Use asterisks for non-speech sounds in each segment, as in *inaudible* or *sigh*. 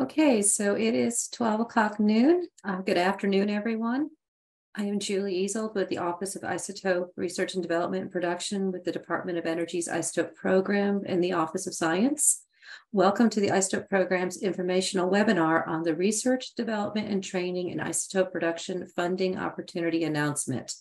Okay, so it is twelve o'clock noon. Uh, good afternoon, everyone. I am Julie Easel with the Office of Isotope Research and Development and Production with the Department of Energy's Isotope Program and the Office of Science. Welcome to the Isotope Program's informational webinar on the Research, Development, and Training in Isotope Production Funding Opportunity Announcement.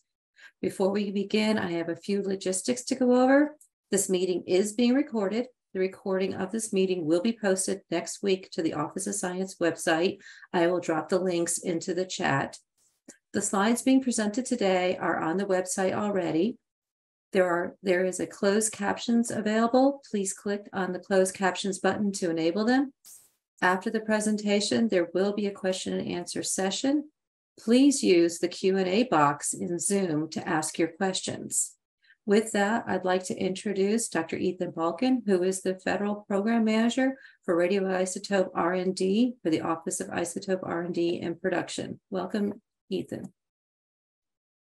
Before we begin, I have a few logistics to go over. This meeting is being recorded the recording of this meeting will be posted next week to the Office of Science website. I will drop the links into the chat. The slides being presented today are on the website already. There are there is a closed captions available. Please click on the closed captions button to enable them. After the presentation, there will be a question and answer session. Please use the Q&A box in Zoom to ask your questions. With that, I'd like to introduce Dr. Ethan Balkin, who is the Federal Program Manager for Radioisotope R&D for the Office of Isotope R&D and Production. Welcome, Ethan.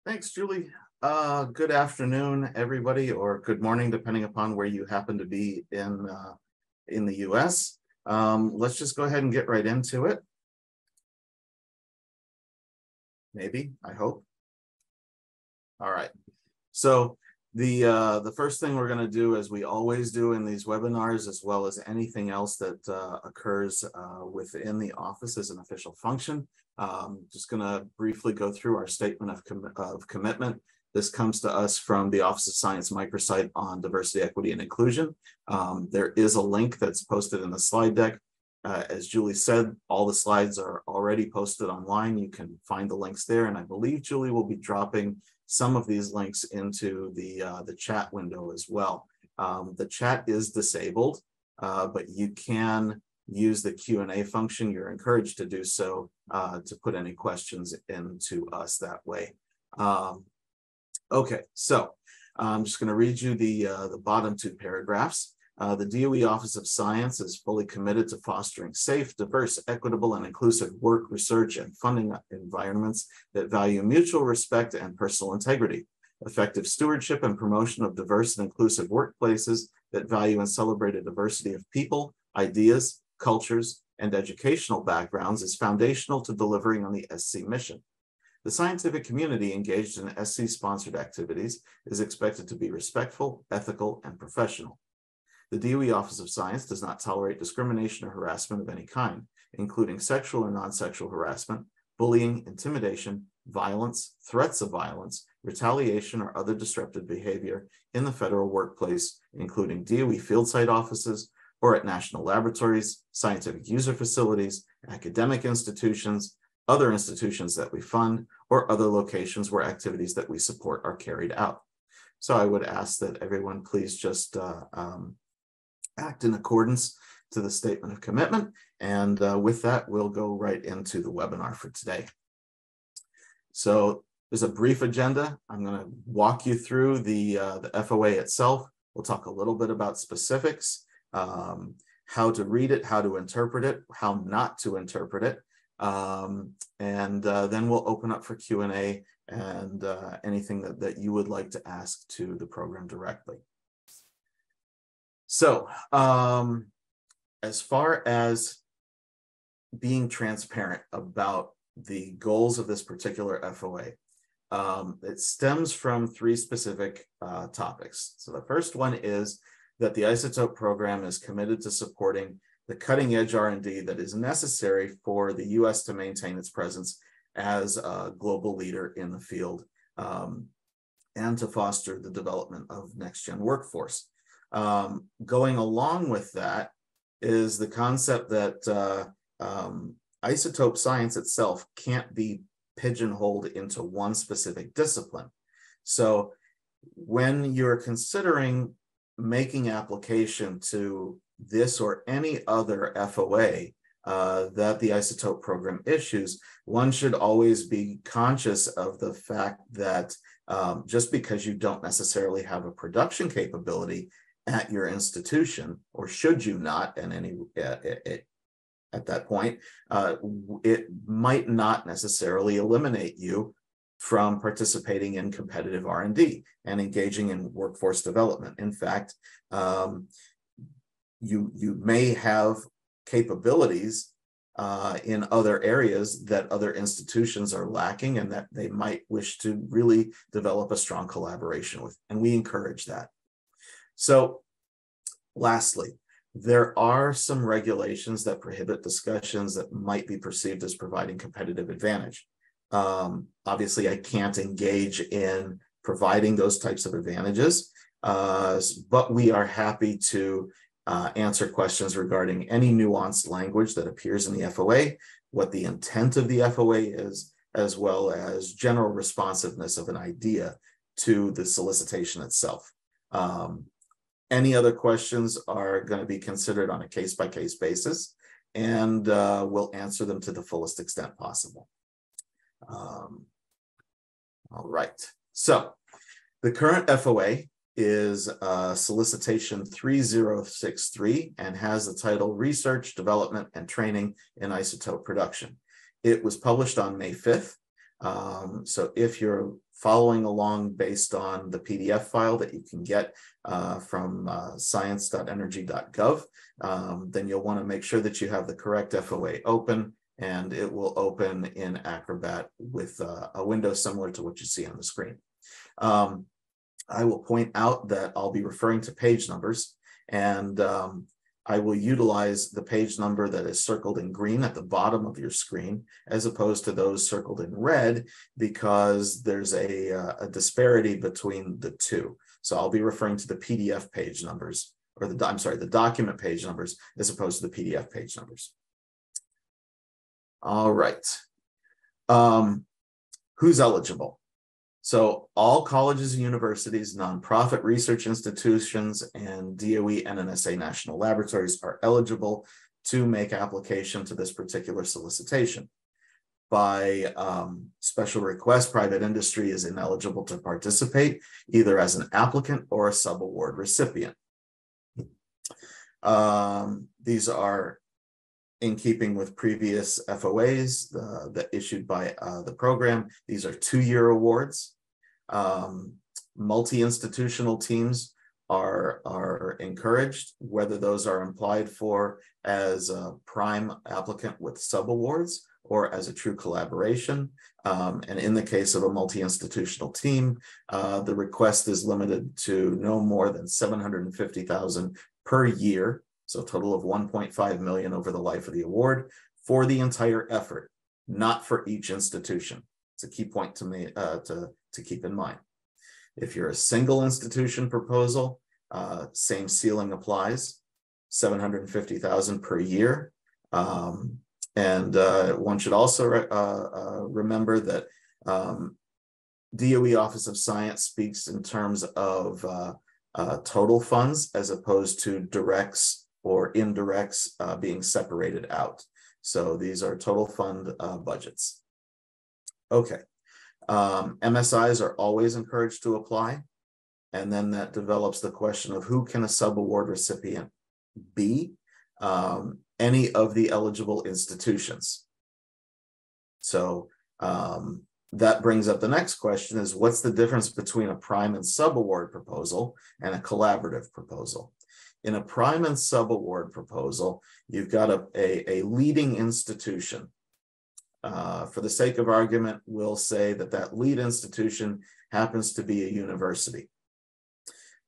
Thanks, Julie. Uh, good afternoon, everybody, or good morning, depending upon where you happen to be in, uh, in the U.S. Um, let's just go ahead and get right into it. Maybe, I hope. All right. So the uh, the first thing we're going to do, as we always do in these webinars, as well as anything else that uh, occurs uh, within the office as an official function, um, just going to briefly go through our statement of, com of commitment. This comes to us from the Office of Science microsite on diversity, equity, and inclusion. Um, there is a link that's posted in the slide deck. Uh, as Julie said, all the slides are already posted online. You can find the links there, and I believe Julie will be dropping some of these links into the, uh, the chat window as well. Um, the chat is disabled, uh, but you can use the Q&A function. You're encouraged to do so uh, to put any questions into us that way. Um, okay, so I'm just going to read you the, uh, the bottom two paragraphs. Uh, the DOE Office of Science is fully committed to fostering safe, diverse, equitable, and inclusive work, research, and funding environments that value mutual respect and personal integrity, effective stewardship and promotion of diverse and inclusive workplaces that value and celebrate a diversity of people, ideas, cultures, and educational backgrounds is foundational to delivering on the SC mission. The scientific community engaged in SC sponsored activities is expected to be respectful, ethical, and professional. The DOE Office of Science does not tolerate discrimination or harassment of any kind, including sexual or non-sexual harassment, bullying, intimidation, violence, threats of violence, retaliation, or other disruptive behavior in the federal workplace, including DOE field site offices or at national laboratories, scientific user facilities, academic institutions, other institutions that we fund, or other locations where activities that we support are carried out. So I would ask that everyone please just uh, um, act in accordance to the statement of commitment. And uh, with that, we'll go right into the webinar for today. So there's a brief agenda. I'm going to walk you through the, uh, the FOA itself. We'll talk a little bit about specifics, um, how to read it, how to interpret it, how not to interpret it. Um, and uh, then we'll open up for Q&A and uh, anything that, that you would like to ask to the program directly. So, um, as far as being transparent about the goals of this particular FOA, um, it stems from three specific uh, topics. So the first one is that the isotope program is committed to supporting the cutting edge R&D that is necessary for the U.S. to maintain its presence as a global leader in the field um, and to foster the development of next gen workforce. Um, going along with that is the concept that uh, um, isotope science itself can't be pigeonholed into one specific discipline. So when you're considering making application to this or any other FOA uh, that the isotope program issues, one should always be conscious of the fact that um, just because you don't necessarily have a production capability at your institution, or should you not at any at, at, at that point, uh, it might not necessarily eliminate you from participating in competitive R&D and engaging in workforce development. In fact, um, you, you may have capabilities uh, in other areas that other institutions are lacking and that they might wish to really develop a strong collaboration with. And we encourage that. So, lastly, there are some regulations that prohibit discussions that might be perceived as providing competitive advantage. Um, obviously, I can't engage in providing those types of advantages, uh, but we are happy to uh, answer questions regarding any nuanced language that appears in the FOA, what the intent of the FOA is, as well as general responsiveness of an idea to the solicitation itself. Um, any other questions are going to be considered on a case by case basis, and uh, we'll answer them to the fullest extent possible. Um, all right. So the current FOA is uh, solicitation 3063 and has the title Research, Development, and Training in Isotope Production. It was published on May 5th. Um, so if you're following along based on the PDF file that you can get uh, from uh, science.energy.gov, um, then you'll want to make sure that you have the correct FOA open and it will open in Acrobat with uh, a window similar to what you see on the screen. Um, I will point out that I'll be referring to page numbers and um, I will utilize the page number that is circled in green at the bottom of your screen as opposed to those circled in red because there's a, uh, a disparity between the two. So I'll be referring to the PDF page numbers or the, I'm sorry, the document page numbers as opposed to the PDF page numbers. All right. Um, who's eligible? So all colleges and universities, nonprofit research institutions, and DOE and NSA national laboratories are eligible to make application to this particular solicitation. By um, special request, private industry is ineligible to participate either as an applicant or a subaward recipient. Um, these are in keeping with previous FOAs uh, that issued by uh, the program. These are two-year awards. Um, multi-institutional teams are, are encouraged, whether those are implied for as a prime applicant with subawards or as a true collaboration. Um, and in the case of a multi-institutional team, uh, the request is limited to no more than 750,000 per year so a total of 1.5 million over the life of the award for the entire effort, not for each institution. It's a key point to me uh, to, to keep in mind. If you're a single institution proposal, uh, same ceiling applies, 750,000 per year. Um, and uh, one should also re uh, uh, remember that um, DOE Office of Science speaks in terms of uh, total funds as opposed to directs or indirects uh, being separated out. So these are total fund uh, budgets. Okay. Um, MSIs are always encouraged to apply. And then that develops the question of who can a subaward recipient be? Um, any of the eligible institutions. So um, that brings up the next question is what's the difference between a prime and subaward proposal and a collaborative proposal? In a prime and subaward proposal, you've got a, a, a leading institution. Uh, for the sake of argument, we'll say that that lead institution happens to be a university.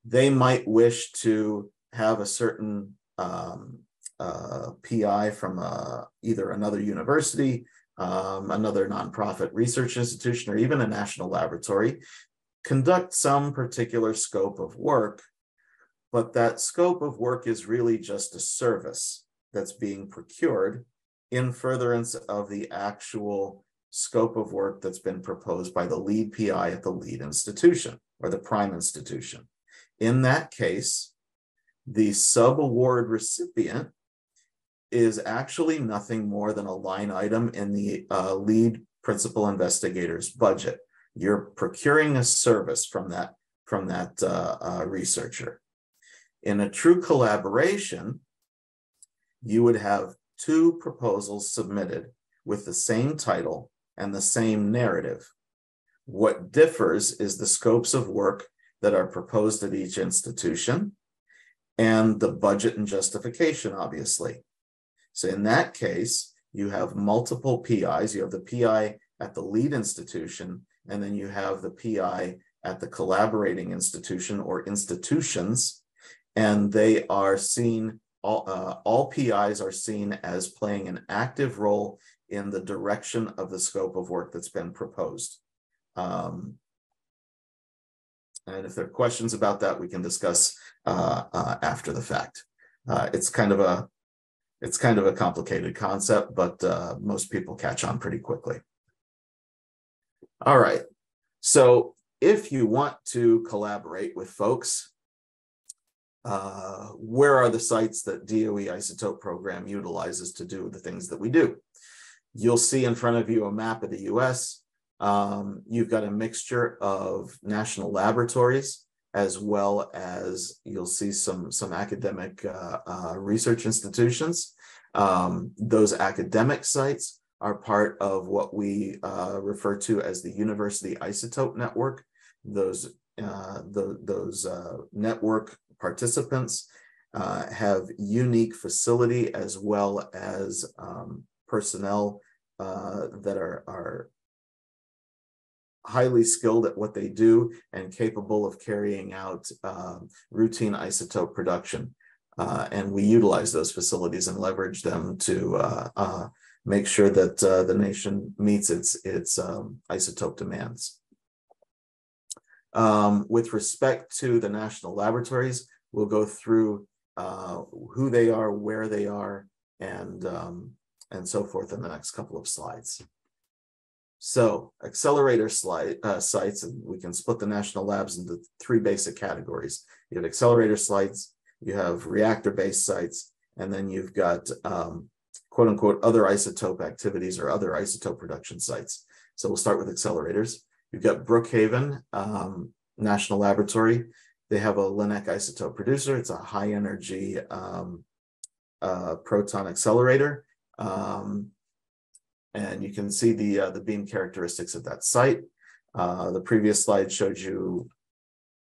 They might wish to have a certain um, uh, PI from uh, either another university, um, another nonprofit research institution, or even a national laboratory conduct some particular scope of work but that scope of work is really just a service that's being procured in furtherance of the actual scope of work that's been proposed by the lead PI at the lead institution or the prime institution. In that case, the sub-award recipient is actually nothing more than a line item in the uh, lead principal investigator's budget. You're procuring a service from that from that uh, uh, researcher. In a true collaboration, you would have two proposals submitted with the same title and the same narrative. What differs is the scopes of work that are proposed at each institution and the budget and justification, obviously. So in that case, you have multiple PIs. You have the PI at the lead institution, and then you have the PI at the collaborating institution or institutions, and they are seen. All, uh, all PIs are seen as playing an active role in the direction of the scope of work that's been proposed. Um, and if there are questions about that, we can discuss uh, uh, after the fact. Uh, it's kind of a it's kind of a complicated concept, but uh, most people catch on pretty quickly. All right. So if you want to collaborate with folks, uh, where are the sites that DOE isotope program utilizes to do the things that we do? You'll see in front of you a map of the US. Um, you've got a mixture of national laboratories as well as you'll see some, some academic uh, uh, research institutions. Um, those academic sites are part of what we uh, refer to as the University Isotope Network. Those, uh, the, those uh, network participants uh, have unique facility as well as um, personnel that are, are highly skilled at what they do and capable of carrying out uh, routine isotope production. Uh, and we utilize those facilities and leverage them to uh, uh make sure that uh, the nation meets its, its um, isotope demands. Um, with respect to the national laboratories, we'll go through uh, who they are, where they are, and, um, and so forth in the next couple of slides. So accelerator slide, uh, sites, and we can split the national labs into three basic categories. You have accelerator sites, you have reactor-based sites, and then you've got um, quote unquote other isotope activities or other isotope production sites. So we'll start with accelerators. You've got Brookhaven um, National Laboratory. They have a LINAC isotope producer. It's a high energy um, uh, proton accelerator. Um, and you can see the, uh, the beam characteristics of that site. Uh, the previous slide showed you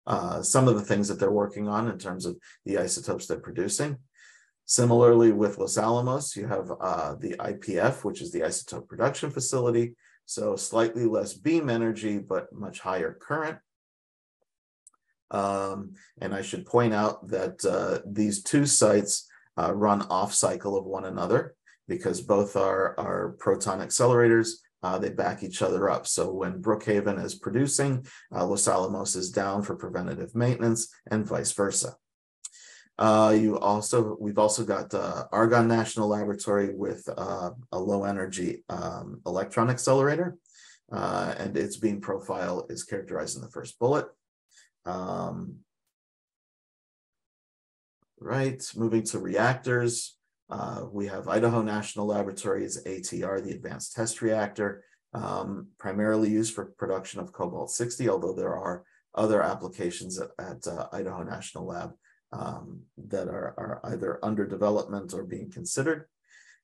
uh, some of the things that they're working on in terms of the isotopes they're producing. Similarly, with Los Alamos, you have uh, the IPF, which is the isotope production facility. So slightly less beam energy, but much higher current. Um, and I should point out that uh, these two sites uh, run off cycle of one another because both are, are proton accelerators. Uh, they back each other up. So when Brookhaven is producing, uh, Los Alamos is down for preventative maintenance and vice versa. Uh, you also, we've also got uh, Argonne National Laboratory with uh, a low energy um, electron accelerator, uh, and its beam profile is characterized in the first bullet. Um, right, moving to reactors. Uh, we have Idaho National Laboratories ATR, the Advanced Test Reactor, um, primarily used for production of cobalt 60, although there are other applications at, at uh, Idaho National Lab um, that are, are either under development or being considered.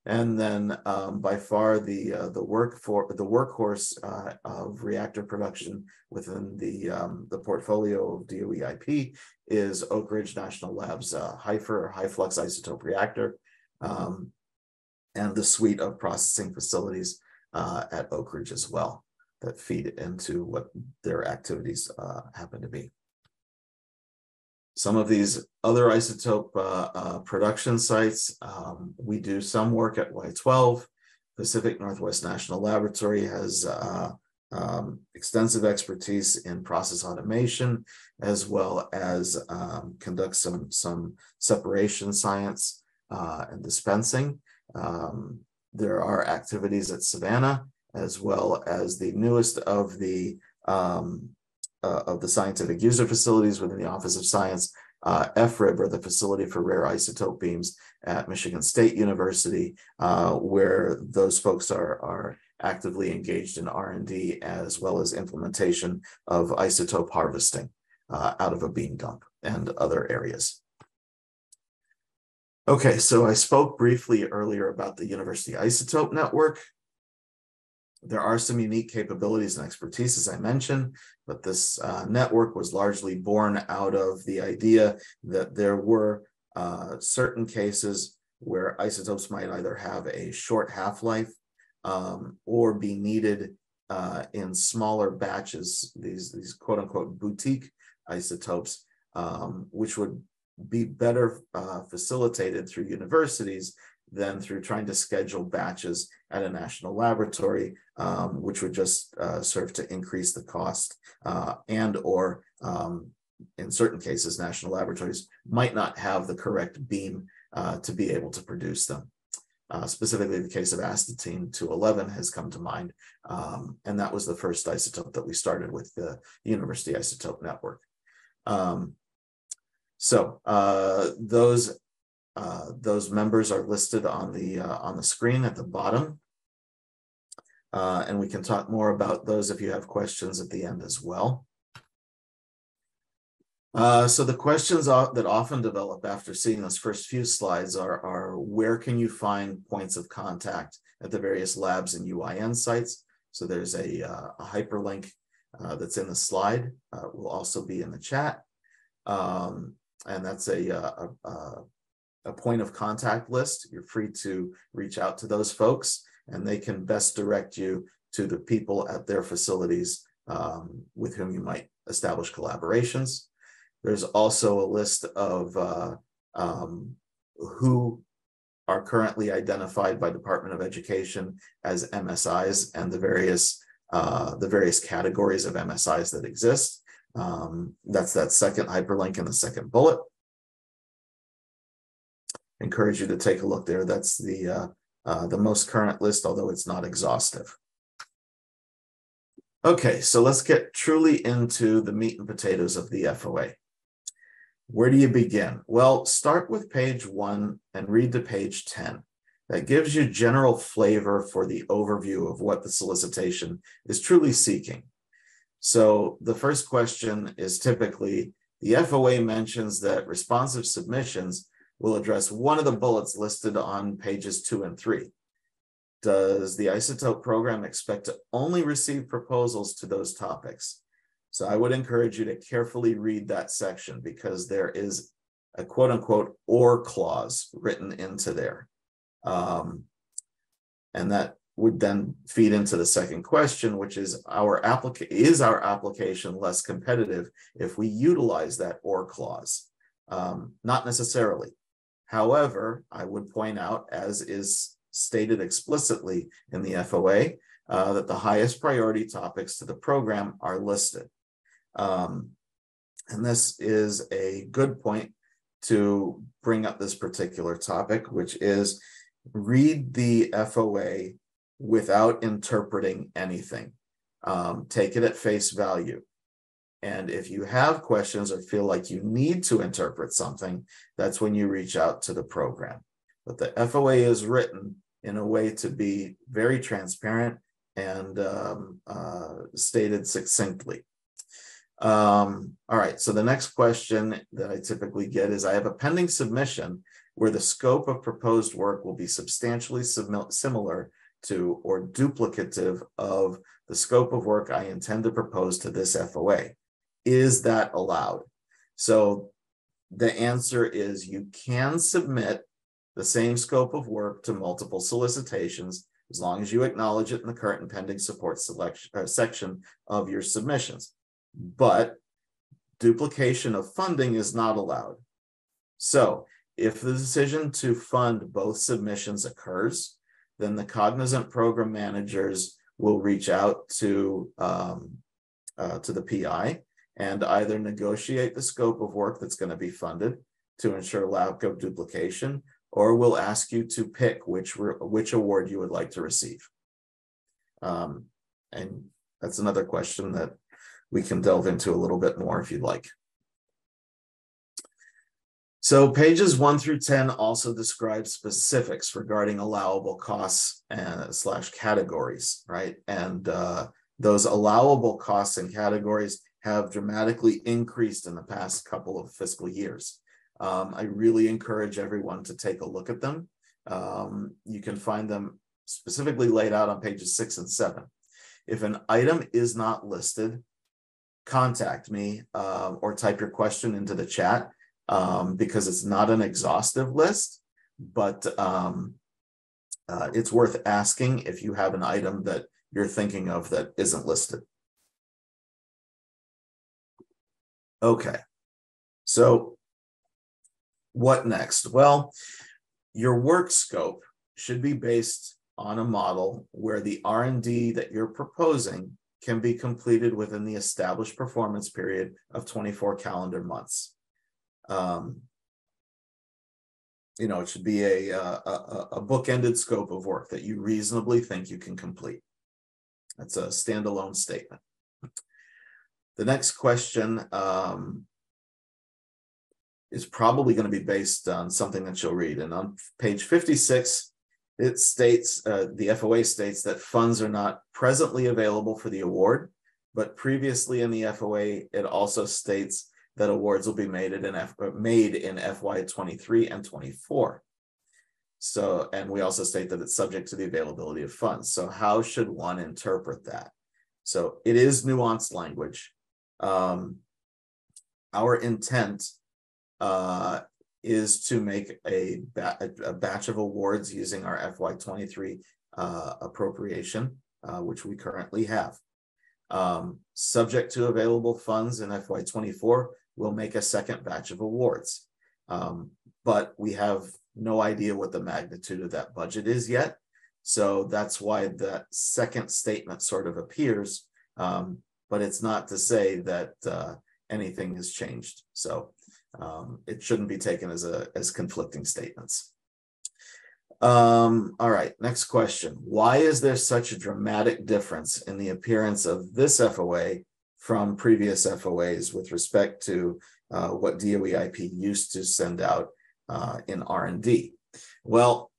And then um, by far the uh, the work for the workhorse uh, of reactor production within the um, the portfolio of DOE IP is Oak Ridge National Labs uh, HFIR or high flux isotope reactor, um, and the suite of processing facilities uh, at Oak Ridge as well that feed into what their activities uh, happen to be. Some of these other isotope uh, uh, production sites, um, we do some work at Y12. Pacific Northwest National Laboratory has uh, um, extensive expertise in process automation, as well as um, conduct some, some separation science uh, and dispensing. Um, there are activities at Savannah, as well as the newest of the um, uh, of the scientific user facilities within the Office of Science, uh, FRIB, or the Facility for Rare Isotope Beams at Michigan State University, uh, where those folks are, are actively engaged in R&D as well as implementation of isotope harvesting uh, out of a beam dump and other areas. Okay, so I spoke briefly earlier about the University Isotope Network. There are some unique capabilities and expertise, as I mentioned, but this uh, network was largely born out of the idea that there were uh, certain cases where isotopes might either have a short half-life um, or be needed uh, in smaller batches, these, these quote unquote boutique isotopes, um, which would be better uh, facilitated through universities than through trying to schedule batches at a national laboratory, um, which would just uh, serve to increase the cost uh, and or um, in certain cases, national laboratories might not have the correct beam uh, to be able to produce them. Uh, specifically, the case of astatine 211 has come to mind, um, and that was the first isotope that we started with the University Isotope Network. Um, so uh, those uh, those members are listed on the uh, on the screen at the bottom. Uh, and we can talk more about those if you have questions at the end as well. Uh, so the questions that often develop after seeing those first few slides are, are where can you find points of contact at the various labs and UIN sites? So there's a, uh, a hyperlink uh, that's in the slide, will also be in the chat. Um, and that's a, a, a, a point of contact list. You're free to reach out to those folks and they can best direct you to the people at their facilities um, with whom you might establish collaborations. There's also a list of uh, um, who are currently identified by Department of Education as MSIs and the various uh, the various categories of MSIs that exist. Um, that's that second hyperlink in the second bullet. Encourage you to take a look there. That's the uh, uh, the most current list, although it's not exhaustive. Okay, so let's get truly into the meat and potatoes of the FOA. Where do you begin? Well, start with page one and read to page 10. That gives you general flavor for the overview of what the solicitation is truly seeking. So the first question is typically the FOA mentions that responsive submissions will address one of the bullets listed on pages two and three. Does the isotope program expect to only receive proposals to those topics? So I would encourage you to carefully read that section because there is a quote unquote or clause written into there. Um, and that would then feed into the second question, which is our applica- is our application less competitive if we utilize that or clause? Um, not necessarily. However, I would point out, as is stated explicitly in the FOA, uh, that the highest priority topics to the program are listed. Um, and this is a good point to bring up this particular topic, which is read the FOA without interpreting anything. Um, take it at face value. And if you have questions or feel like you need to interpret something, that's when you reach out to the program. But the FOA is written in a way to be very transparent and um, uh, stated succinctly. Um, all right, so the next question that I typically get is I have a pending submission where the scope of proposed work will be substantially similar to or duplicative of the scope of work I intend to propose to this FOA. Is that allowed? So the answer is you can submit the same scope of work to multiple solicitations as long as you acknowledge it in the current and pending support selection uh, section of your submissions but duplication of funding is not allowed. So if the decision to fund both submissions occurs, then the cognizant program managers will reach out to um, uh, to the PI and either negotiate the scope of work that's going to be funded to ensure lack of duplication, or we'll ask you to pick which which award you would like to receive. Um, and that's another question that we can delve into a little bit more if you'd like. So pages one through 10 also describe specifics regarding allowable costs and slash categories, right? And uh, those allowable costs and categories have dramatically increased in the past couple of fiscal years. Um, I really encourage everyone to take a look at them. Um, you can find them specifically laid out on pages six and seven. If an item is not listed, contact me uh, or type your question into the chat um, because it's not an exhaustive list. but um, uh, it's worth asking if you have an item that you're thinking of that isn't listed. Okay, so what next? Well, your work scope should be based on a model where the R&D that you're proposing can be completed within the established performance period of 24 calendar months. Um, you know, it should be a, a, a, bookended scope of work that you reasonably think you can complete. That's a standalone statement. The next question um, is probably going to be based on something that you'll read. And on page 56, it states, uh, the FOA states that funds are not presently available for the award, but previously in the FOA, it also states that awards will be made in F, uh, made in FY 23 and 24. So, and we also state that it's subject to the availability of funds. So how should one interpret that? So it is nuanced language. Um, our intent uh, is to make a, ba a batch of awards using our FY23 uh, appropriation, uh, which we currently have. Um, subject to available funds in FY24, we'll make a second batch of awards. Um, but we have no idea what the magnitude of that budget is yet. So that's why that second statement sort of appears. Um, but it's not to say that uh, anything has changed. So um, it shouldn't be taken as a as conflicting statements. Um, all right, next question. Why is there such a dramatic difference in the appearance of this FOA from previous FOAs with respect to uh, what DOEIP used to send out uh, in R&D? Well,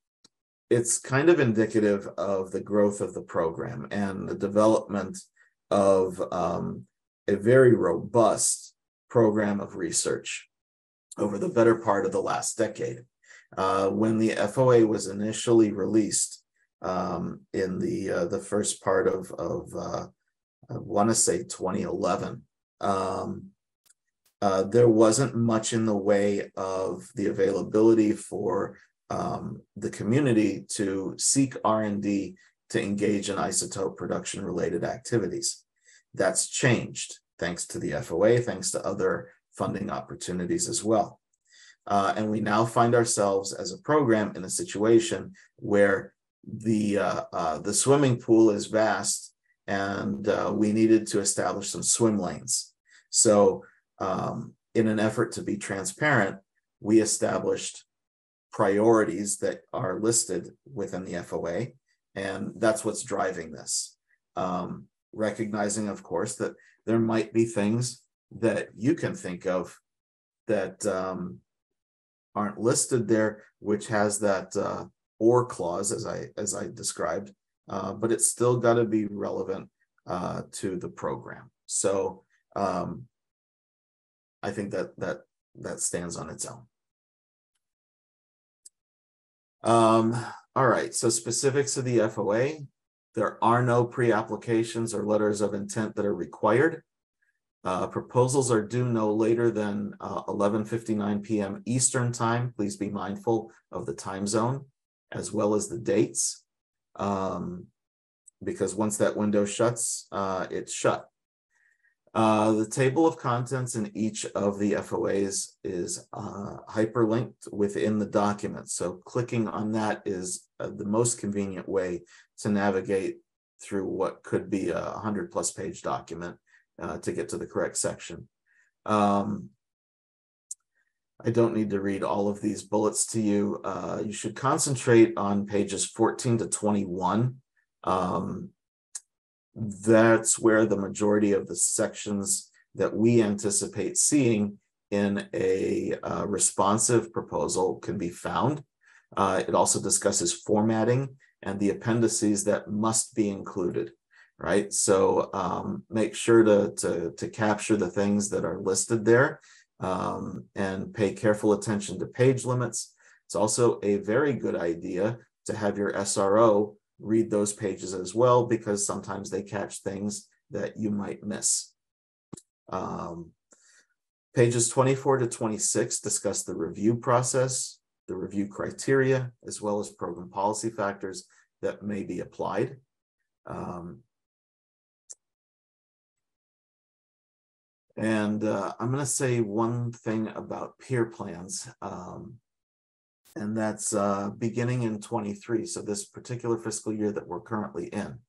it's kind of indicative of the growth of the program and the development of um, a very robust program of research over the better part of the last decade. Uh, when the FOA was initially released um, in the uh, the first part of of uh, I want to say 2011, um, uh, there wasn't much in the way of the availability for um, the community to seek R&D to engage in isotope production related activities. That's changed thanks to the FOA, thanks to other funding opportunities as well. Uh, and we now find ourselves as a program in a situation where the uh, uh, the swimming pool is vast and uh, we needed to establish some swim lanes. So um, in an effort to be transparent, we established priorities that are listed within the FOA, and that's what's driving this. Um, recognizing, of course, that there might be things that you can think of that um, aren't listed there, which has that uh, or clause as I as I described, uh, but it's still got to be relevant uh, to the program. So um, I think that that that stands on its own. Um, all right, so specifics of the FOA, there are no pre-applications or letters of intent that are required. Uh, proposals are due no later than 11:59 uh, p.m. Eastern time. Please be mindful of the time zone as well as the dates, um, because once that window shuts, uh, it's shut. Uh, the table of contents in each of the FOAs is uh, hyperlinked within the document. So clicking on that is uh, the most convenient way to navigate through what could be a 100 plus page document uh, to get to the correct section. Um, I don't need to read all of these bullets to you. Uh, you should concentrate on pages 14 to 21. Um, that's where the majority of the sections that we anticipate seeing in a uh, responsive proposal can be found. Uh, it also discusses formatting and the appendices that must be included, right? So um, make sure to, to, to capture the things that are listed there um, and pay careful attention to page limits. It's also a very good idea to have your SRO read those pages as well because sometimes they catch things that you might miss. Um, pages 24 to 26 discuss the review process. the review criteria, as well as program policy factors that may be applied. Um, and uh, I'm going to say one thing about PIER plans, um, and that's uh, beginning in 23. So, this particular fiscal year that we're currently in,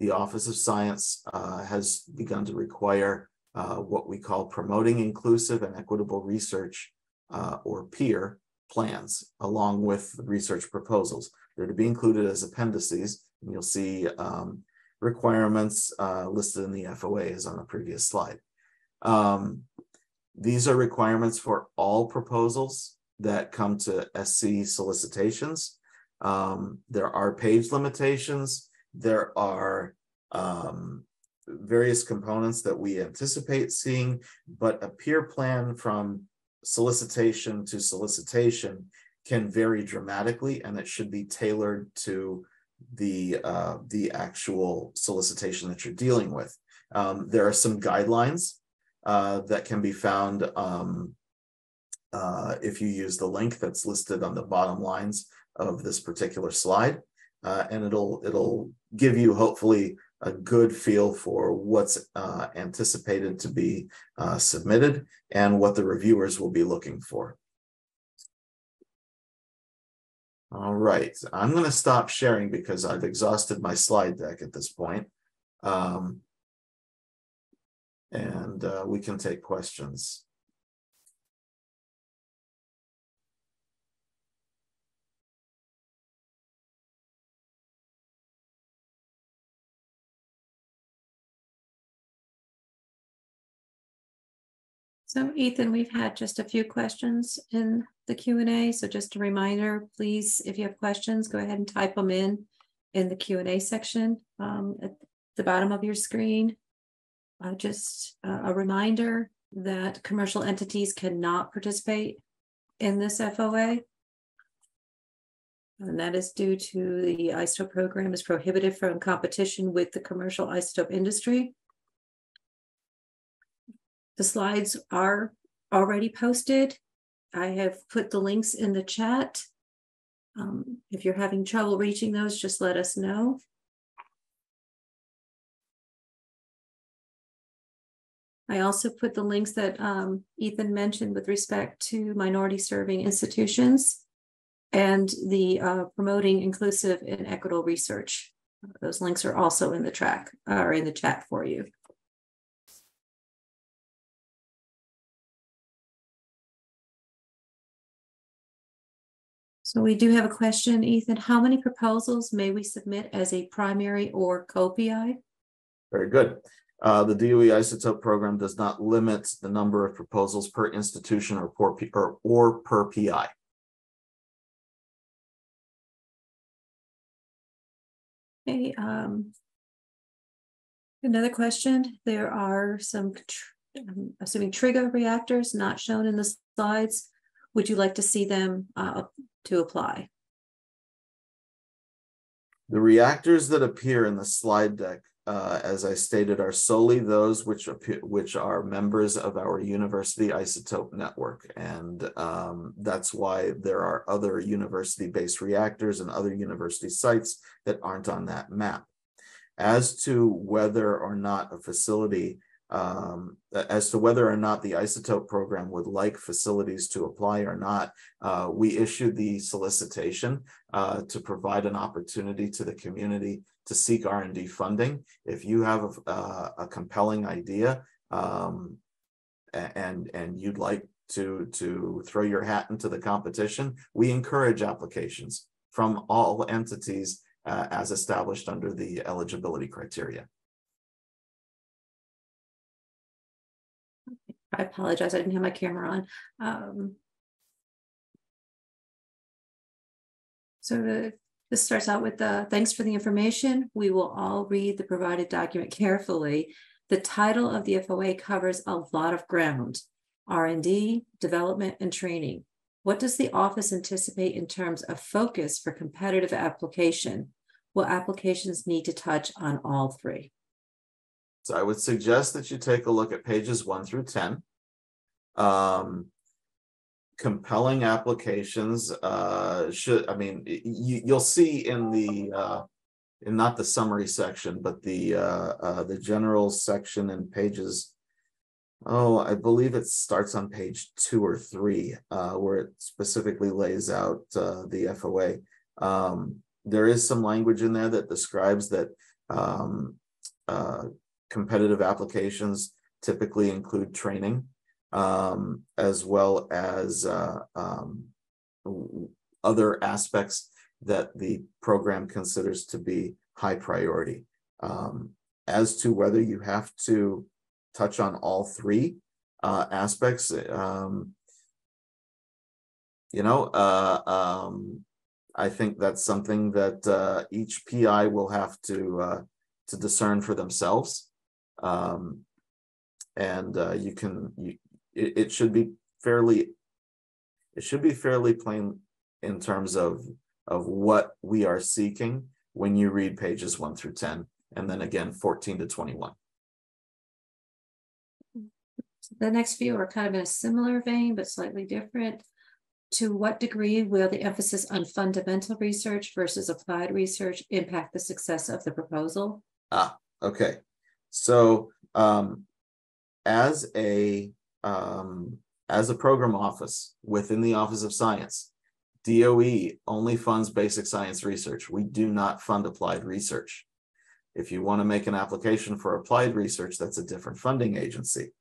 the Office of Science uh, has begun to require uh, what we call promoting inclusive and equitable research uh, or PIER plans along with research proposals. They're to be included as appendices, and you'll see um, requirements uh, listed in the FOA as on the previous slide. Um, these are requirements for all proposals that come to SC solicitations. Um, there are page limitations. There are um, various components that we anticipate seeing, but a PIER plan from solicitation to solicitation can vary dramatically and it should be tailored to the uh, the actual solicitation that you're dealing with. Um, there are some guidelines uh, that can be found um, uh, if you use the link that's listed on the bottom lines of this particular slide, uh, and it'll it'll give you hopefully a good feel for what's uh, anticipated to be uh, submitted and what the reviewers will be looking for. All right, I'm going to stop sharing because I've exhausted my slide deck at this point. Um, and uh, we can take questions. So Ethan, we've had just a few questions in the Q and A. So just a reminder, please, if you have questions, go ahead and type them in in the Q and A section um, at the bottom of your screen. Uh, just uh, a reminder that commercial entities cannot participate in this FOA. And that is due to the isotope program is prohibited from competition with the commercial isotope industry. The slides are already posted. I have put the links in the chat. Um, if you're having trouble reaching those, just let us know. I also put the links that um, Ethan mentioned with respect to minority serving institutions and the uh, promoting inclusive and equitable research. Those links are also in the track or in the chat for you. So we do have a question, Ethan. How many proposals may we submit as a primary or co-PI? Very good. Uh, the DOE isotope program does not limit the number of proposals per institution or, per, or, or per PI. Okay, um, another question. There are some, I'm assuming TRIGA reactors not shown in the slides. Would you like to see them uh, to apply. The reactors that appear in the slide deck, uh, as I stated, are solely those which appear, which are members of our university isotope network, and um, that's why there are other university-based reactors and other university sites that aren't on that map. As to whether or not a facility um, as to whether or not the isotope program would like facilities to apply or not, uh, we issued the solicitation uh, to provide an opportunity to the community to seek R&D funding. If you have a, a compelling idea um, and, and you'd like to, to throw your hat into the competition, we encourage applications from all entities uh, as established under the eligibility criteria. I apologize, I didn't have my camera on. Um, so the, this starts out with the thanks for the information. We will all read the provided document carefully. The title of the FOA covers a lot of ground, R&D, development, and training. What does the office anticipate in terms of focus for competitive application? Will applications need to touch on all three? So I would suggest that you take a look at pages one through 10. Um, compelling applications uh should i mean you you'll see in the uh in not the summary section but the uh uh the general section and pages oh i believe it starts on page two or three uh where it specifically lays out uh the foa um there is some language in there that describes that um uh competitive applications typically include training um, as well as uh, um, other aspects that the program considers to be high priority. Um, as to whether you have to touch on all three uh, aspects, um, you know, uh, um, I think that's something that uh, each PI will have to uh, to discern for themselves. Um, and uh, you can you, it, it should be fairly it should be fairly plain in terms of of what we are seeking when you read pages 1 through 10 and then again 14 to 21 The next few are kind of in a similar vein, but slightly different. To what degree will the emphasis on fundamental research versus applied research impact the success of the proposal? ah okay so um as a um as a program office within the office of science doe only funds basic science research. We do not fund applied research. If you want to make an application for applied research that's a different funding agency.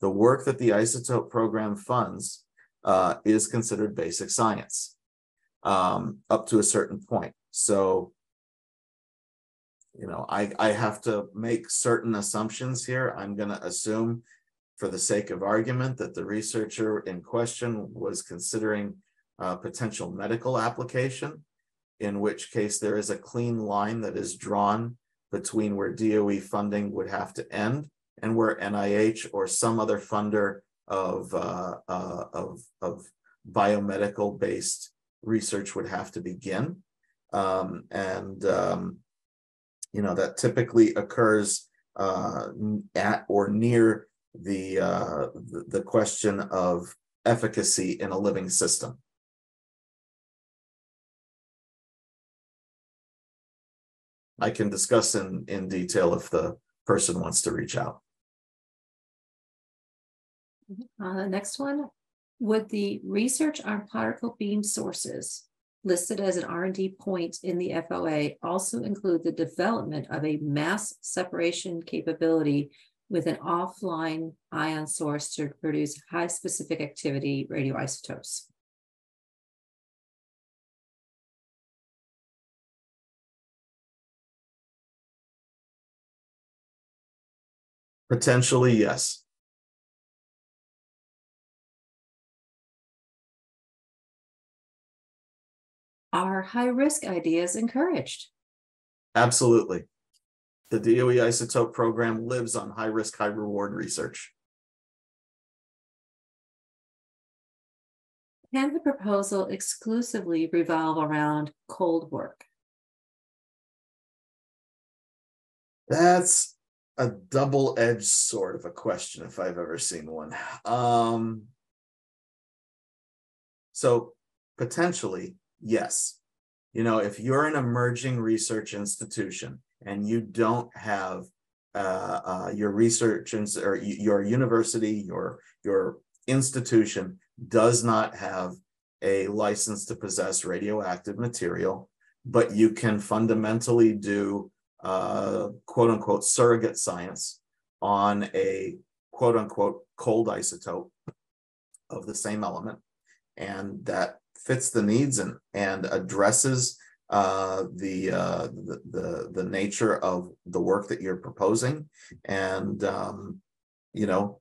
The work that the isotope program funds uh, is considered basic science um, up to a certain point. So you know, I, I have to make certain assumptions here. I'm gonna assume for the sake of argument that the researcher in question was considering a potential medical application, in which case there is a clean line that is drawn between where DOE funding would have to end and where NIH or some other funder of, uh, uh, of, of biomedical based research would have to begin. Um, and, um, you know, that typically occurs uh, at or near the, uh, the, question of efficacy in a living system. I can discuss in, in detail if the person wants to reach out. Uh, the next one, would the research on particle beam sources listed as an R and D point in the FOA also include the development of a mass separation capability with an offline ion source to produce high specific activity radioisotopes? Potentially, yes. Are high risk ideas encouraged? Absolutely. The DOE isotope program lives on high risk, high reward research. Can the proposal exclusively revolve around cold work? That's a double-edged sword of a question if I've ever seen one. Um so potentially, yes. You know, if you're an emerging research institution and you don't have uh, uh, your research ins- or your university, your your institution does not have a license to possess radioactive material, but you can fundamentally do uh, quote unquote surrogate science on a quote unquote cold isotope of the same element and that fits the needs and and addresses uh, the, uh, the the the nature of the work that you're proposing. And um, you know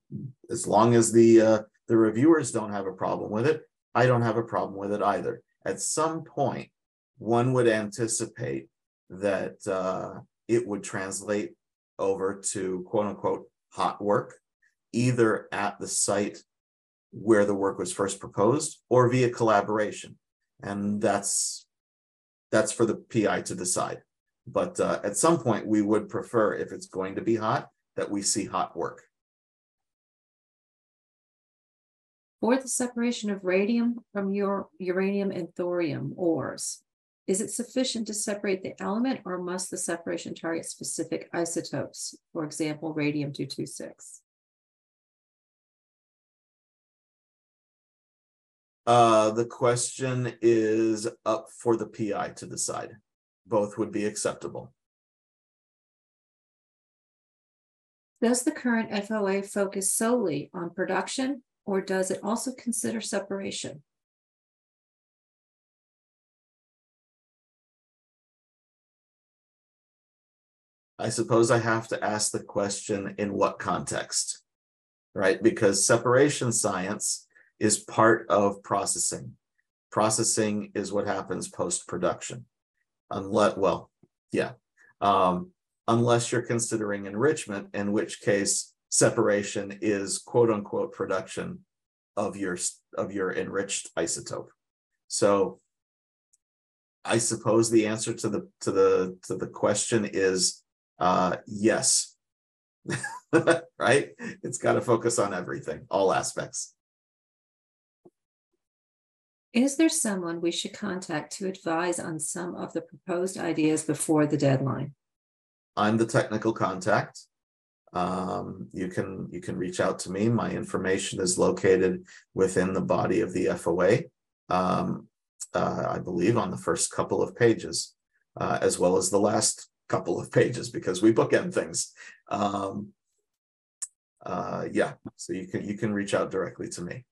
as long as the uh, the reviewers don't have a problem with it i don't have a problem with it either. At some point one would anticipate that uh, it would translate over to quote unquote hot work, either at the site where the work was first proposed or via collaboration. And that's that's for the PI to decide. But uh, at some point, we would prefer, if it's going to be hot, that we see hot work. For the separation of radium from your uranium and thorium ores, is it sufficient to separate the element or must the separation target specific isotopes? For example, radium 226? Uh, the question is up for the PI to decide. Both would be acceptable. Does the current FOA focus solely on production or does it also consider separation? I suppose I have to ask the question in what context? Right? Because separation science is part of processing. Processing is what happens post production. Unless, well, yeah. Um, unless you're considering enrichment, in which case separation is quote unquote production of your of your enriched isotope. So I suppose the answer to the to the to the question is uh yes. *laughs* right? It's got to focus on everything, all aspects. Is there someone we should contact to advise on some of the proposed ideas before the deadline? I'm the technical contact. Um, you can you can reach out to me. My information is located within the body of the FOA. Um, uh, I believe on the first couple of pages, uh, as well as the last couple of pages, because we bookend things. Um, uh, yeah, so you can you can reach out directly to me.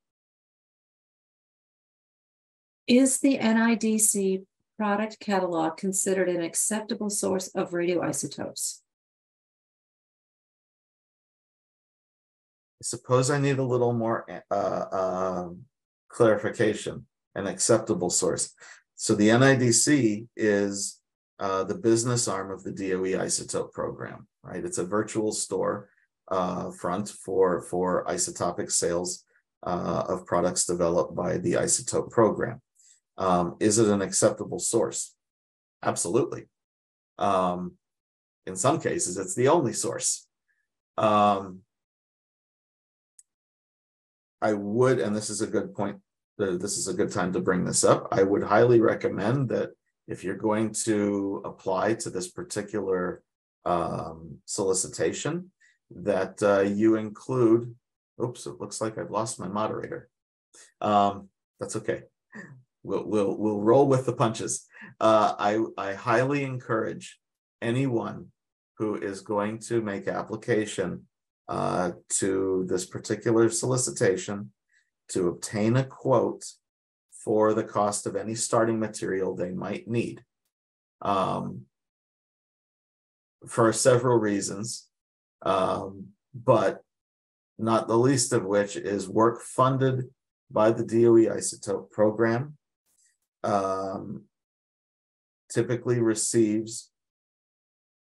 Is the NIDC product catalog considered an acceptable source of radioisotopes? I suppose I need a little more uh, um, clarification. An acceptable source. So the NIDC is uh, the business arm of the DOE isotope program, right? It's a virtual store uh, front for for isotopic sales uh, of products developed by the isotope program. Um, is it an acceptable source? Absolutely. Um, in some cases, it's the only source. Um, I would, and this is a good point, this is a good time to bring this up. I would highly recommend that if you're going to apply to this particular um, solicitation, that uh, you include, oops, it looks like I've lost my moderator. Um, that's okay we'll we'll we'll roll with the punches. Uh, I I highly encourage anyone who is going to make application uh, to this particular solicitation to obtain a quote for the cost of any starting material they might need. Um, for several reasons, um, but not the least of which is work funded by the DOE isotope program um, typically receives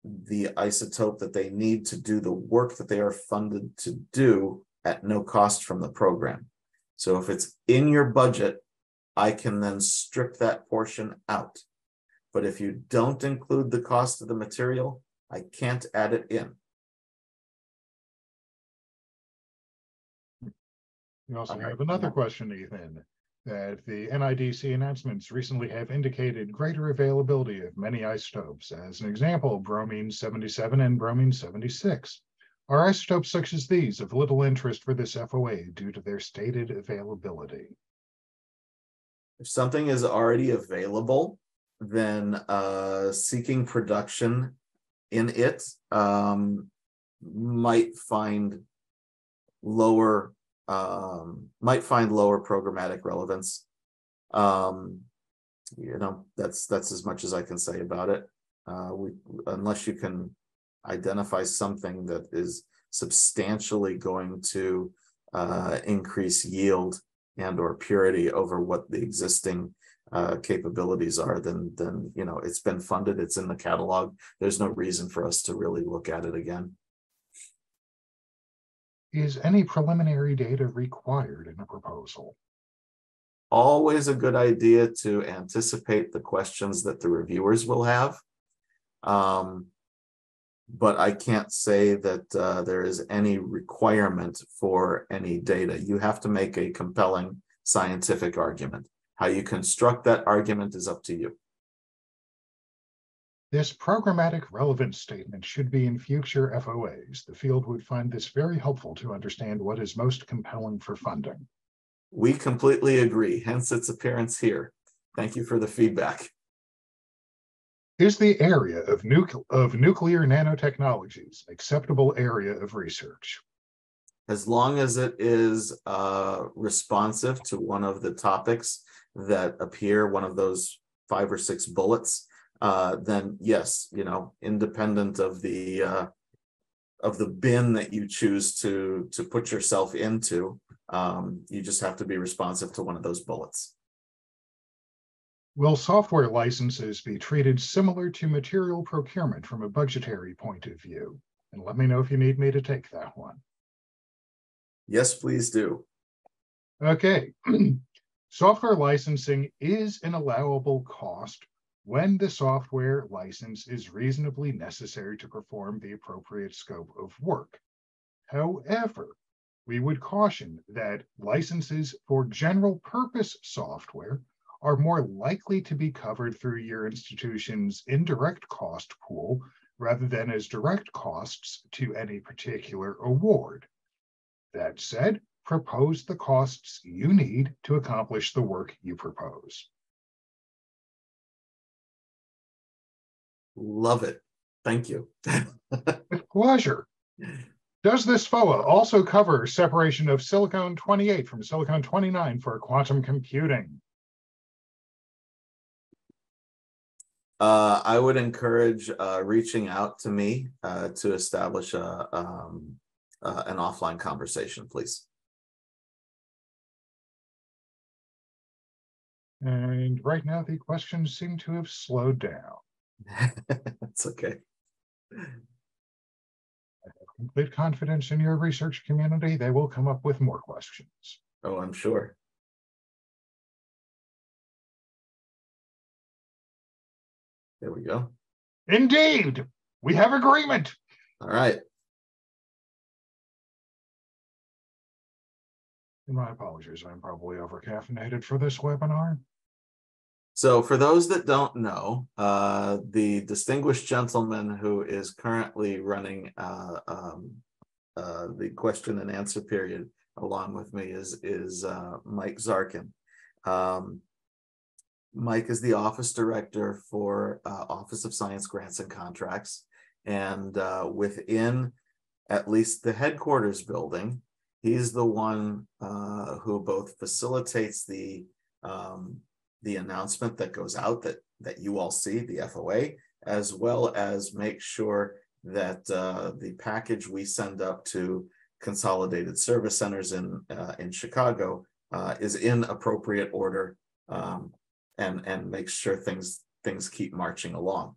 the isotope that they need to do the work that they are funded to do at no cost from the program. So if it's in your budget, I can then strip that portion out. But if you don't include the cost of the material, I can't add it in. You also have another question, Ethan that the NIDC announcements recently have indicated greater availability of many isotopes. As an example, bromine 77 and bromine 76. Are isotopes such as these of little interest for this FOA due to their stated availability? If something is already available, then uh, seeking production in it um, might find lower um, might find lower programmatic relevance. Um, you know, that's that's as much as I can say about it. Uh, we unless you can identify something that is substantially going to uh, increase yield and or purity over what the existing uh, capabilities are, then then you know it's been funded, it's in the catalog. There's no reason for us to really look at it again. Is any preliminary data required in a proposal? Always a good idea to anticipate the questions that the reviewers will have. Um, but I can't say that uh, there is any requirement for any data. You have to make a compelling scientific argument. How you construct that argument is up to you. This programmatic relevance statement should be in future FOAs. The field would find this very helpful to understand what is most compelling for funding. We completely agree, hence its appearance here. Thank you for the feedback. Is the area of, nucle- of nuclear nanotechnologies an acceptable area of research? As long as it is uh, responsive to one of the topics that appear, one of those five or six bullets, uh, then yes, you know, independent of the uh, of the bin that you choose to to put yourself into, um, you just have to be responsive to one of those bullets. Will software licenses be treated similar to material procurement from a budgetary point of view? And let me know if you need me to take that one. Yes, please do. Okay. *clears throat* software licensing is an allowable cost when the software license is reasonably necessary to perform the appropriate scope of work. However, we would caution that licenses for general purpose software are more likely to be covered through your institution's indirect cost pool rather than as direct costs to any particular award. That said, propose the costs you need to accomplish the work you propose. Love it. Thank you. *laughs* With pleasure. Does this FOA also cover separation of silicon 28 from silicon 29 for quantum computing? Uh, I would encourage uh, reaching out to me uh, to establish a, um, uh, an offline conversation, please. And right now, the questions seem to have slowed down. *laughs* It's okay. I have complete confidence in your research community. They will come up with more questions. Oh, I'm sure. There we go. Indeed, we have agreement. All right. And my apologies, I'm probably over caffeinated for this webinar. So for those that don't know, uh, the distinguished gentleman who is currently running uh, um, uh, the question and answer period along with me is is uh, Mike Zarkin. Um, Mike is the office director for uh, Office of Science Grants and Contracts, and uh, within at least the headquarters building, he's the one who both facilitates the um, the announcement that goes out that that you all see the FOA, as well as make sure that uh, the package we send up to consolidated service centers in uh, in Chicago uh, is in appropriate order um, and and makes sure things things keep marching along.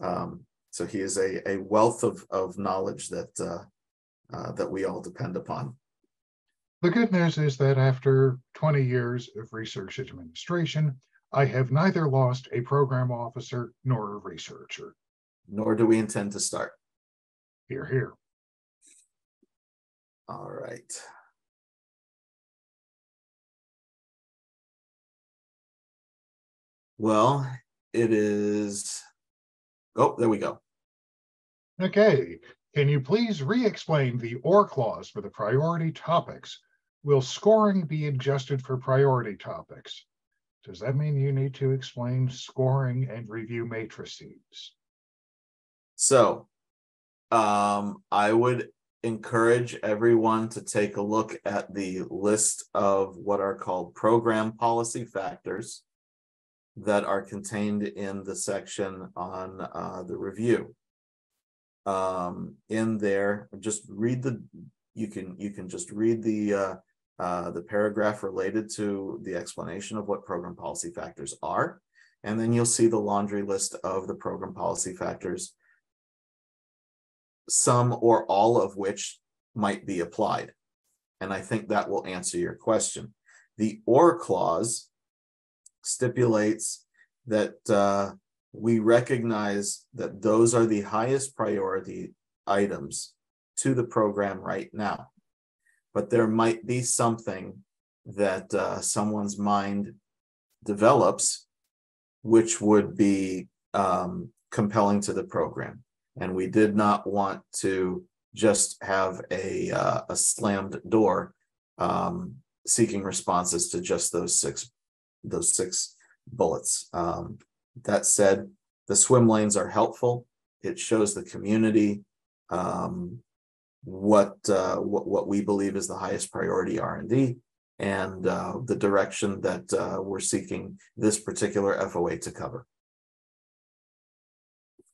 Um, so he is a, a wealth of, of knowledge that uh, uh, that we all depend upon. The good news is that after 20 years of research administration, I have neither lost a program officer nor a researcher. Nor do we intend to start. Here, here. All right. Well, it is, oh, there we go. Okay, can you please re-explain the OR clause for the priority topics Will scoring be adjusted for priority topics? Does that mean you need to explain scoring and review matrices? So um, I would encourage everyone to take a look at the list of what are called program policy factors that are contained in the section on uh, the review. Um, in there, just read the, you can, you can just read the uh, uh, the paragraph related to the explanation of what program policy factors are. And then you'll see the laundry list of the program policy factors, some or all of which might be applied. And I think that will answer your question. The or clause stipulates that uh, we recognize that those are the highest priority items to the program right now. But there might be something that uh, someone's mind develops, which would be um, compelling to the program. And we did not want to just have a, uh, a slammed door um, seeking responses to just those six those six bullets. Um, that said, the swim lanes are helpful. It shows the community um, what, uh, what what we believe is the highest priority R and D, and uh, the direction that uh, we're seeking this particular FOA to cover.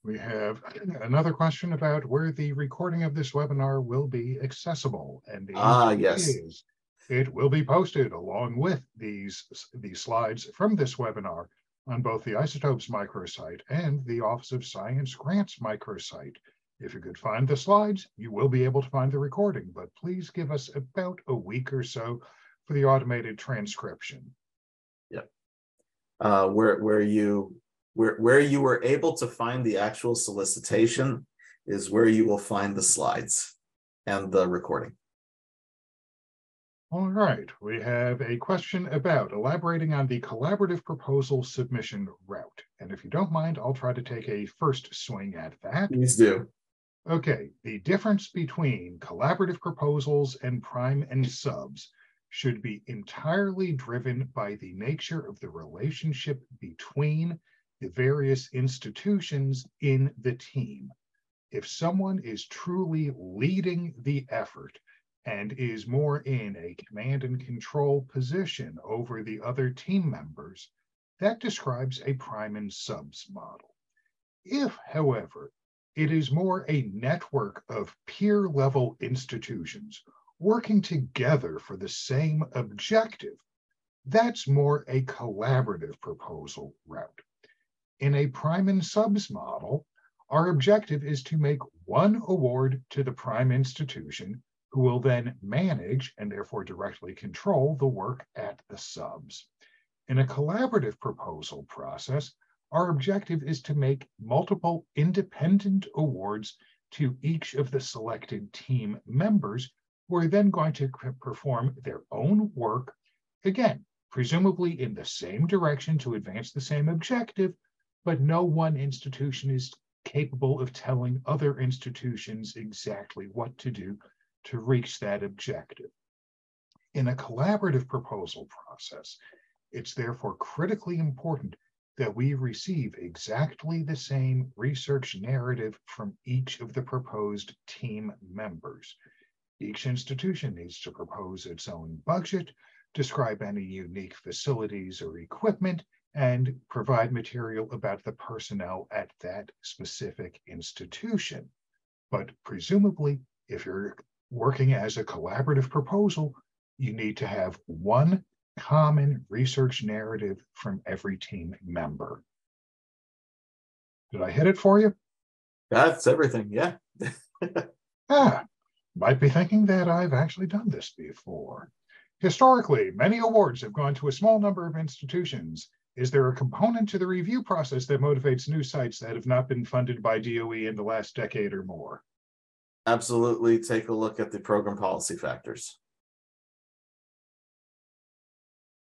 We have another question about where the recording of this webinar will be accessible. And the Ah, yes. is, It will be posted along with these, these slides from this webinar on both the Isotopes microsite and the Office of Science Grants microsite. If you could find the slides, you will be able to find the recording, but please give us about a week or so for the automated transcription. uh, where where you where where you were able to find the actual solicitation is where you will find the slides and the recording. All right, we have a question about elaborating on the collaborative proposal submission route. And if you don't mind, I'll try to take a first swing at that. Please do. Okay, the difference between collaborative proposals and prime and subs should be entirely driven by the nature of the relationship between the various institutions in the team. If someone is truly leading the effort and is more in a command and control position over the other team members, that describes a prime and subs model. If, however, it is more a network of peer level institutions working together for the same objective. That's more a collaborative proposal route. In a prime and subs model, our objective is to make one award to the prime institution who will then manage and therefore directly control the work at the subs. In a collaborative proposal process, our objective is to make multiple independent awards to each of the selected team members who are then going to perform their own work, again, presumably in the same direction to advance the same objective, but no one institution is capable of telling other institutions exactly what to do to reach that objective. In a collaborative proposal process, it's therefore critically important that we receive exactly the same research narrative from each of the proposed team members. Each institution needs to propose its own budget, describe any unique facilities or equipment, and provide material about the personnel at that specific institution. But presumably, if you're working as a collaborative proposal, you need to have one common research narrative from every team member. Did I hit it for you? That's everything. Yeah. *laughs* Ah, might be thinking that I've actually done this before. Historically, many awards have gone to a small number of institutions. Is there a component to the review process that motivates new sites that have not been funded by DOE in the last decade or more? Absolutely. Take a look at the program policy factors.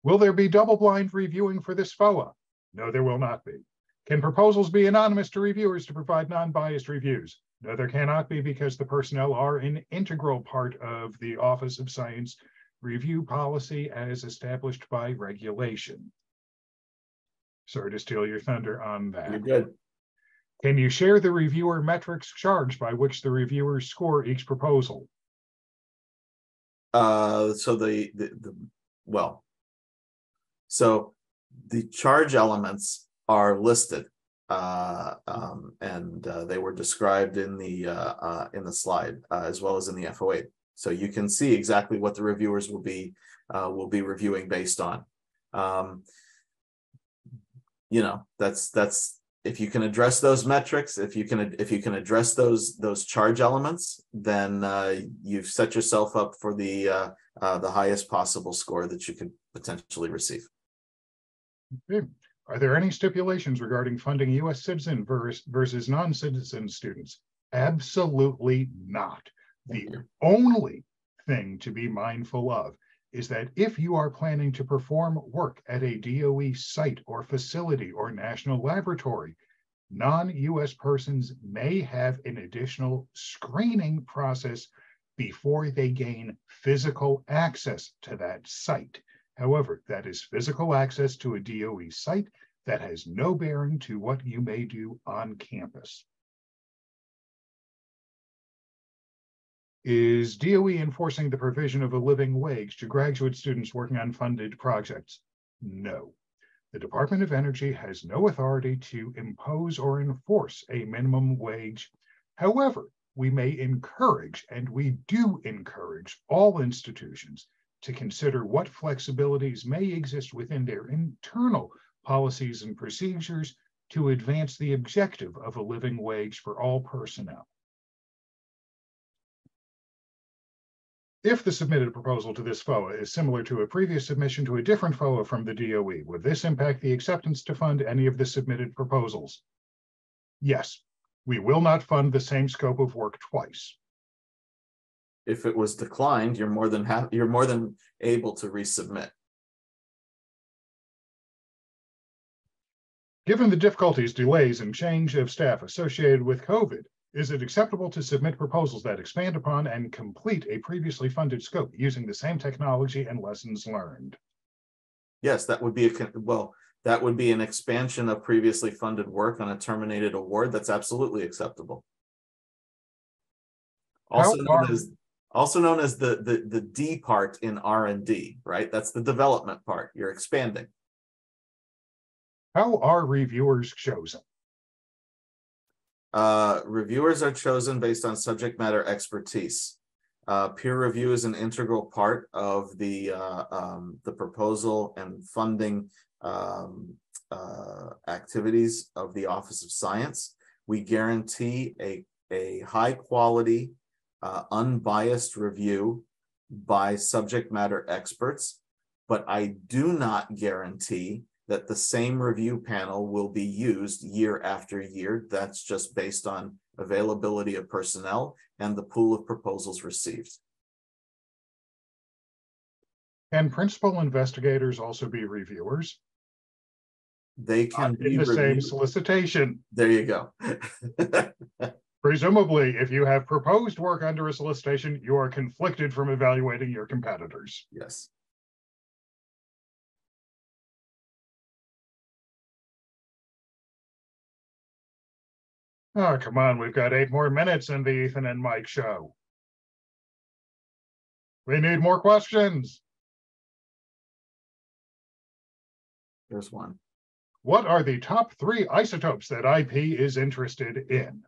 Will there be double-blind reviewing for this FOA? No, there will not be. Can proposals be anonymous to reviewers to provide non-biased reviews? No, there cannot be because the personnel are an integral part of the Office of Science review policy as established by regulation. Sorry to steal your thunder on that. You're good. Can you share the reviewer metrics charged by which the reviewers score each proposal? Uh, so the, the, the, well. So the charge elements are listed. Uh, um, and, uh, they were described in the, uh, uh, in the slide, uh, as well as in the FOA. So you can see exactly what the reviewers will be, uh, will be reviewing based on. Um. You know, that's, that's, if you can address those metrics, if you can, if you can address those, those charge elements, then, you've set yourself up for the, the highest possible score that you could potentially receive. Hmm. Are there any stipulations regarding funding US citizen vers- versus non-citizen students? Absolutely not. The only thing to be mindful of is that if you are planning to perform work at a DOE site or facility or national laboratory, non-US persons may have an additional screening process before they gain physical access to that site. However, that is physical access to a DOE site that has no bearing to what you may do on campus. Is DOE enforcing the provision of a living wage to graduate students working on funded projects? No. The Department of Energy has no authority to impose or enforce a minimum wage. However, we may encourage, and we do encourage all institutions to consider what flexibilities may exist within their internal policies and procedures to advance the objective of a living wage for all personnel. If the submitted proposal to this FOA is similar to a previous submission to a different FOA from the DOE, would this impact the acceptance to fund any of the submitted proposals? Yes, we will not fund the same scope of work twice. If it was declined, you're more than happy, you're more than able to resubmit. Given the difficulties, delays, and change of staff associated with COVID, is it acceptable to submit proposals that expand upon and complete a previously funded scope using the same technology and lessons learned? Yes, that would be a, well, that would be an expansion of previously funded work on a terminated award. That's absolutely acceptable. Also known as, also known as the, the, the D part in R and D, right? That's the development part. You're expanding. How are reviewers chosen? Uh, reviewers are chosen based on subject matter expertise. Uh, peer review is an integral part of the, uh, um, the proposal and funding um, uh, activities of the Office of Science. We guarantee a, a high quality, uh, unbiased review by subject matter experts. But I do not guarantee that the same review panel will be used year after year. That's just based on availability of personnel and the pool of proposals received. Can principal investigators also be reviewers? They can Not be In the same solicitation. There you go. *laughs* Presumably, if you have proposed work under a solicitation, you are conflicted from evaluating your competitors. Yes. Oh, come on, we've got eight more minutes in the Ethan and Mike show. We need more questions. There's one. What are the top three isotopes that IP is interested in?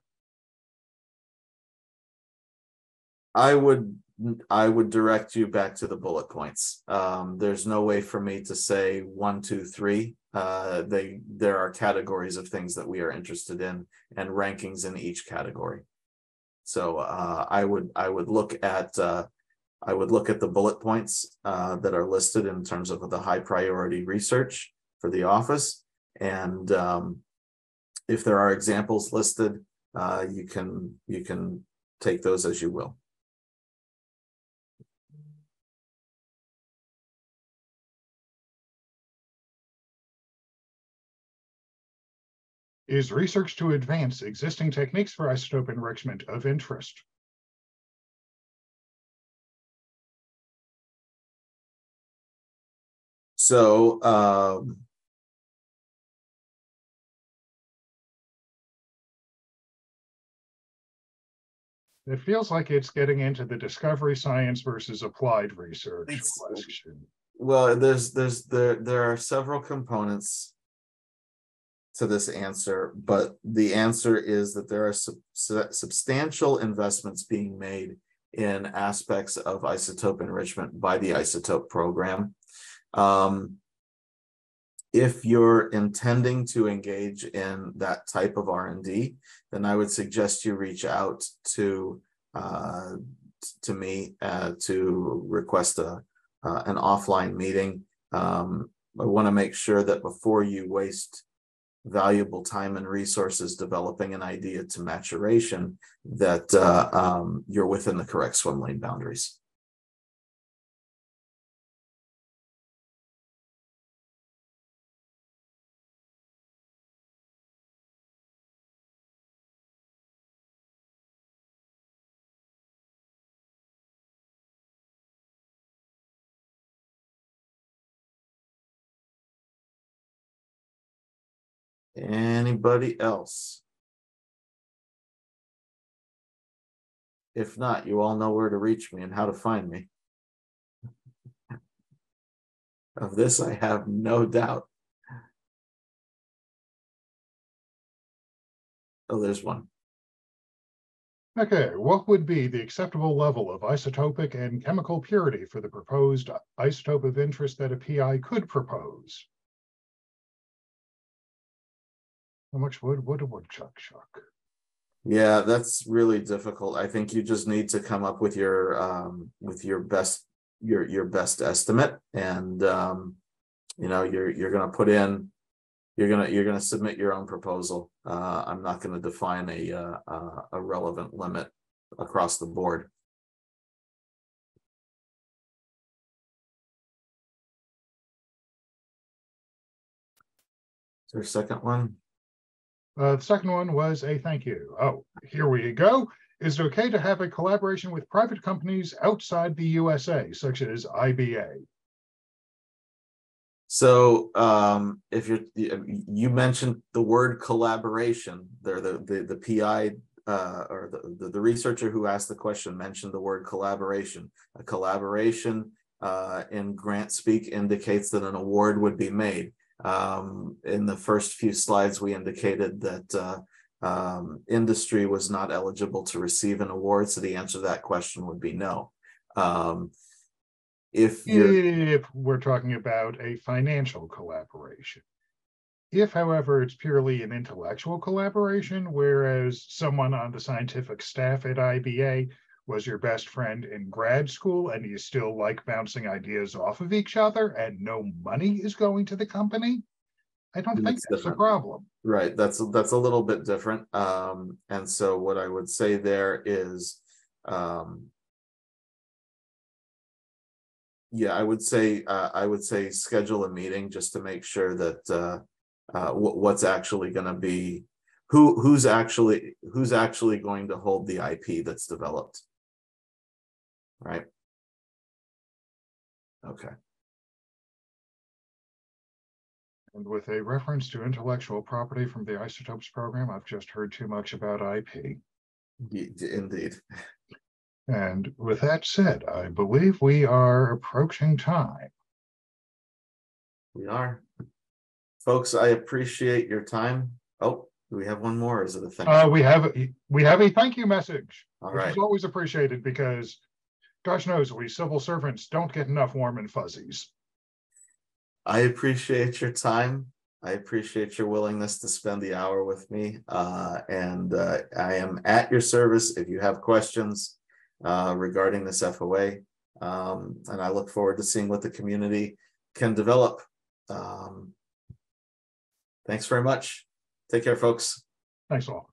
I would, I would direct you back to the bullet points. Um, there's no way for me to say one, two, three. Uh, they, there are categories of things that we are interested in and rankings in each category. So, uh, I would, I would look at, uh, I would look at the bullet points, uh, that are listed in terms of the high priority research for the office. And, um, if there are examples listed, uh, you can, you can take those as you will. Is research to advance existing techniques for isotope enrichment of interest? So, um. It feels like it's getting into the discovery science versus applied research question. Well, there's, there's, there, there are several components. To this answer, but the answer is that there are sub- substantial investments being made. In aspects of isotope enrichment by the isotope program. Um. If you're intending to engage in that type of R and D, then I would suggest you reach out to. Uh, to me, uh, to request a, uh, an offline meeting. Um, I want to make sure that before you waste valuable time and resources developing an idea to maturation, that uh, um, you're within the correct swim lane boundaries. Anybody else? If not, you all know where to reach me and how to find me. *laughs* Of this, I have no doubt. Oh, there's one. Okay, what would be the acceptable level of isotopic and chemical purity for the proposed isotope of interest that a PI could propose? How much wood would a woodchuck chuck? Yeah, that's really difficult. I think you just need to come up with your um with your best your your best estimate and um you know you're you're gonna put in you're gonna you're gonna submit your own proposal. Uh I'm not gonna define a uh a relevant limit across the board. Is there a second one? Uh, the second one was a thank you. Oh, here we go. Is it okay to have a collaboration with private companies outside the USA, such as IBA? So um, if you're you mentioned the word collaboration, there the the the PI uh, or the, the, the researcher who asked the question mentioned the word collaboration. A collaboration uh, in grant speak indicates that an award would be made. Um, in the first few slides, we indicated that uh, um, industry was not eligible to receive an award. So the answer to that question would be no. Um, if if we're talking about a financial collaboration. If, however, it's purely an intellectual collaboration, whereas someone on the scientific staff at IBA was your best friend in grad school and you still like bouncing ideas off of each other and no money is going to the company, I don't think that's different. a problem. Right. That's that's a little bit different. Um, and so what I would say there is um, yeah, I would say uh, I would say schedule a meeting just to make sure that uh, uh, what's actually going to be who who's actually who's actually going to hold the IP that's developed right? Okay. And with a reference to intellectual property from the isotopes program, I've just heard too much about IP. Indeed. And with that said, I believe we are approaching time. We are. Folks, I appreciate your time. Oh, do we have one more? Is it a thing? Uh, we have we have a thank you message, All which right. is always appreciated because gosh knows we civil servants don't get enough warm and fuzzies. I appreciate your time. I appreciate your willingness to spend the hour with me. Uh, and uh, I am at your service if you have questions uh, regarding this FOA. Um, and I look forward to seeing what the community can develop. Um, thanks very much. Take care, folks. Thanks all.